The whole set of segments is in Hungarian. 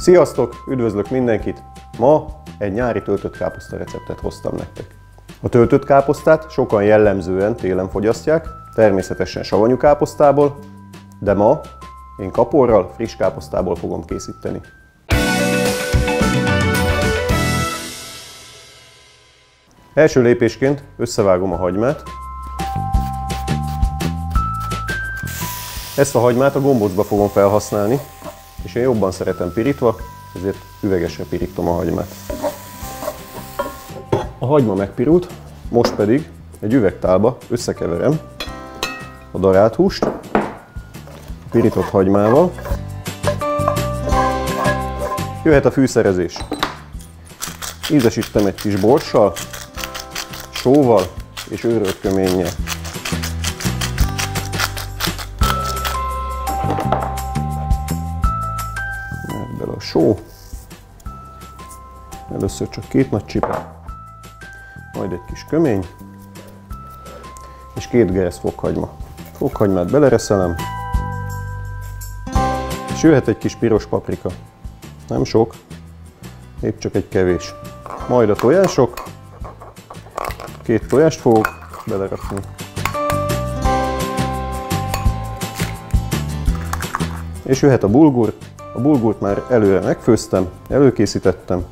Sziasztok, üdvözlök mindenkit! Ma egy nyári töltött káposzta receptet hoztam nektek. A töltött káposztát sokan jellemzően télen fogyasztják, természetesen savanyú káposztából, de ma én kaporral, friss káposztából fogom készíteni. Első lépésként összevágom a hagymát. Ezt a hagymát a gombócba fogom felhasználni, és én jobban szeretem pirítva, ezért üvegesre pirítom a hagymát. A hagyma megpirult, most pedig egy üvegtálba összekeverem a darált húst, a pirított hagymával. Jöhet a fűszerezés. Ízesítem egy kis borssal, sóval és őrölt köménnyel. Először csak két nagy csipa, majd egy kis kömény, és két geresz fokhagyma. Fokhagymát belereszelem, és jöhet egy kis piros paprika. Nem sok, épp csak egy kevés. Majd a tojások, két tojást fogok belerakni. És jöhet a bulgur. A bulgurt már előre megfőztem, előkészítettem.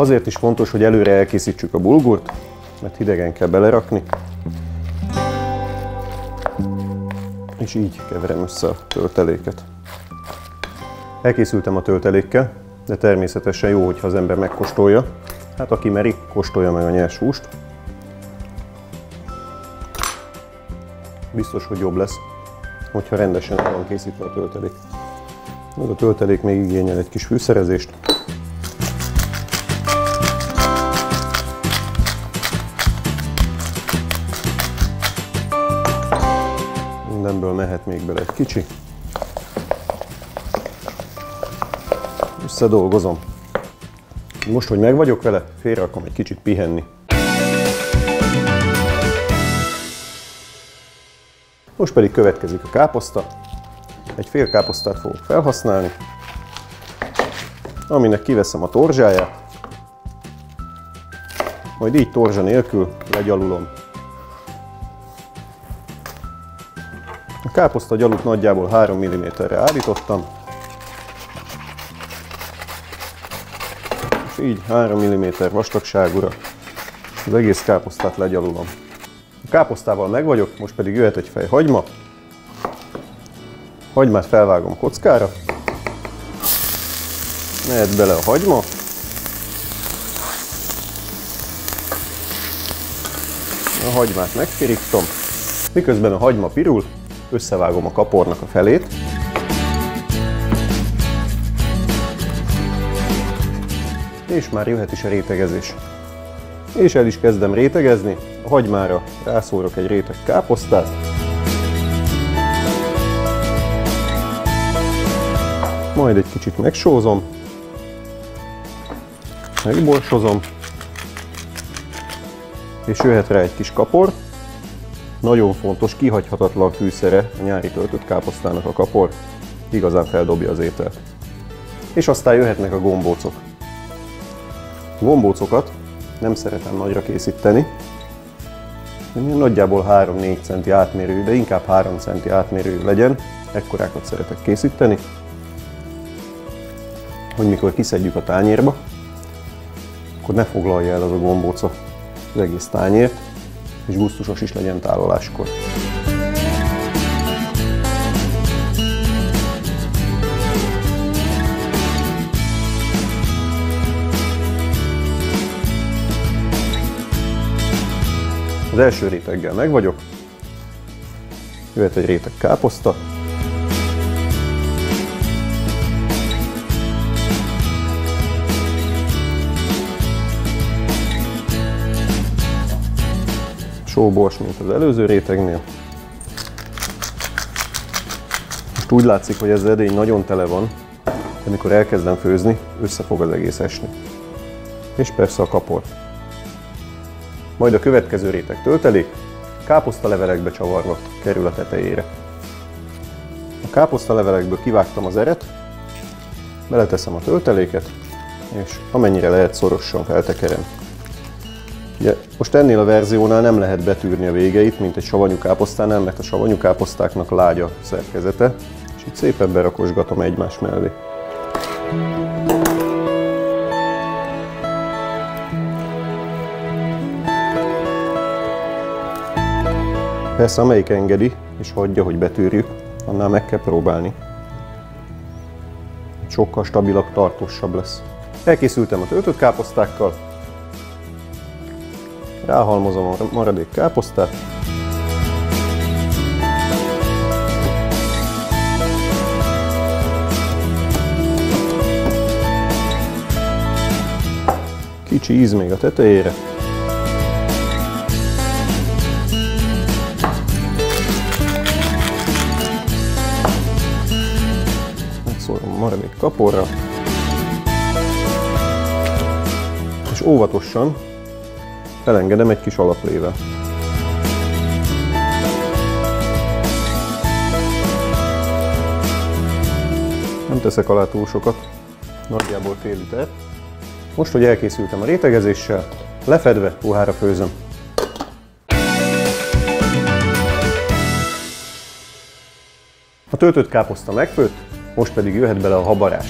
Azért is fontos, hogy előre elkészítsük a bulgurt, mert hidegen kell belerakni. És így keverem össze a tölteléket. Elkészültem a töltelékkel, de természetesen jó, hogyha az ember megkóstolja. Hát aki meri, kóstolja meg a nyers húst. biztos, hogy jobb lesz, hogyha rendesen el van készítve a töltelék. Meg a töltelék még igényel egy kis fűszerezést. Mindenből mehet még bele egy kicsi. Összedolgozom. Most, hogy meg vagyok vele, félrerakom egy kicsit pihenni. Most pedig következik a káposzta. Egy fél káposztát fogok felhasználni, aminek kiveszem a torzsáját, majd így torzsa nélkül legyalulom. A káposzta gyalut nagyjából 3 mm-re állítottam, és így 3 mm vastagságúra az egész káposztát legyalulom káposztával meg vagyok, most pedig jöhet egy fej hagyma. Hagymát felvágom kockára. Mehet bele a hagyma. A hagymát megpirítom. Miközben a hagyma pirul, összevágom a kapornak a felét. És már jöhet is a rétegezés. És el is kezdem rétegezni, a hagymára rászórok egy réteg káposztát. Majd egy kicsit megsózom, megborsozom, és jöhet rá egy kis kapor. Nagyon fontos, kihagyhatatlan fűszere a nyári töltött káposztának a kapor. Igazán feldobja az ételt. És aztán jöhetnek a gombócok. Gombócokat nem szeretem nagyra készíteni. Nagyjából 3-4 centi átmérő, de inkább 3 centi átmérő legyen. Ekkorákat szeretek készíteni. Hogy mikor kiszedjük a tányérba, akkor ne foglalja el az a gombóca az egész tányért, és gusztusos is legyen tálaláskor. Az első réteggel meg vagyok. Jöhet egy réteg káposzta. Sóbors, mint az előző rétegnél. Most úgy látszik, hogy ez az edény nagyon tele van, de amikor elkezdem főzni, össze fog az egész esni. És persze a kapor. Majd a következő réteg töltelék káposztalevelekbe csavarva kerül a tetejére. A káposztalevelekből kivágtam az eret, beleteszem a tölteléket, és amennyire lehet szorosan feltekerem. Ugye, most ennél a verziónál nem lehet betűrni a végeit, mint egy savanyú káposztánál, mert a savanyú káposztáknak lágya szerkezete, és itt szépen berakosgatom egymás mellé. Persze amelyik engedi és hagyja, hogy betűrjük, annál meg kell próbálni. Sokkal stabilabb, tartósabb lesz. Elkészültem a töltött káposztákkal. Ráhalmozom a maradék káposztát. Kicsi íz még a tetejére. Megszórom a maradék kaporra. És óvatosan felengedem egy kis alaplével. Nem teszek alá túl sokat, nagyjából fél liter. Most, hogy elkészültem a rétegezéssel, lefedve puhára főzöm. A töltött káposzta megfőtt, most pedig jöhet bele a habarás.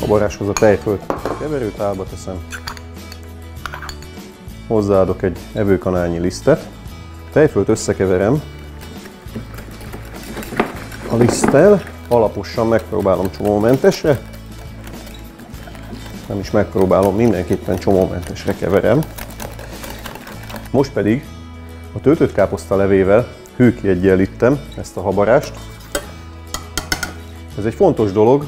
Habaráshoz a tejfölt keverőtálba teszem. Hozzáadok egy evőkanálnyi lisztet. Tejfölt összekeverem a liszttel, alaposan megpróbálom csomómentesre. Nem is megpróbálom, mindenképpen csomómentesre keverem. Most pedig a töltött káposzta levével hőkiegyenlítem ezt a habarást. Ez egy fontos dolog,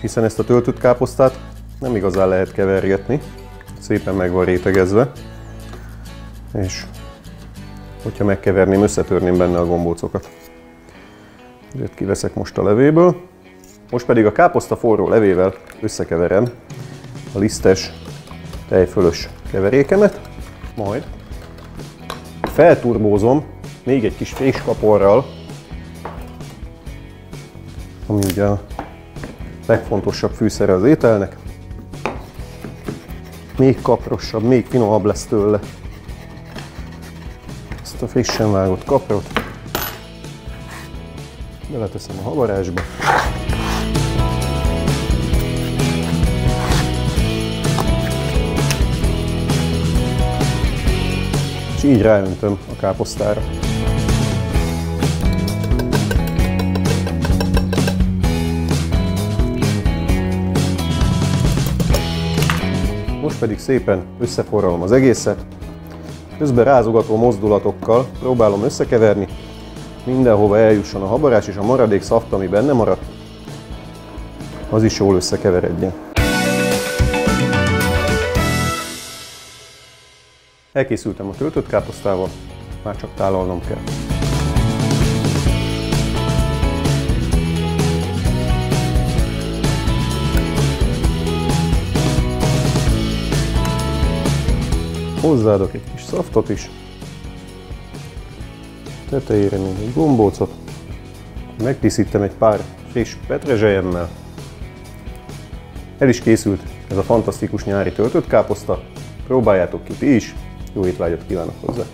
hiszen ezt a töltött káposztát nem igazán lehet kevergetni, szépen meg van rétegezve, és hogyha megkeverném, összetörném benne a gombócokat. Ezért kiveszek most a levéből. Most pedig a káposzta forró levével összekeverem a lisztes tejfölös keverékemet, majd felturbózom még egy kis féskaporral, ami ugye a legfontosabb fűszere az ételnek. Még kaprosabb, még finomabb lesz tőle. Ezt a frissen vágott kaprot beleteszem a havarásba. És így ráöntöm a káposztára. Most pedig szépen összeforralom az egészet, közben rázogató mozdulatokkal próbálom összekeverni, mindenhova eljusson a habarás, és a maradék szaft, ami benne maradt, az is jól összekeveredjen. Elkészültem a töltött káposztával, már csak tálalnom kell. Hozzáadok egy kis szaftot is, tetejére még egy gombócot, megtisztítem egy pár friss petrezselyemmel. El is készült ez a fantasztikus nyári töltött káposzta, próbáljátok ki ti is, jó étvágyat kívánok hozzá!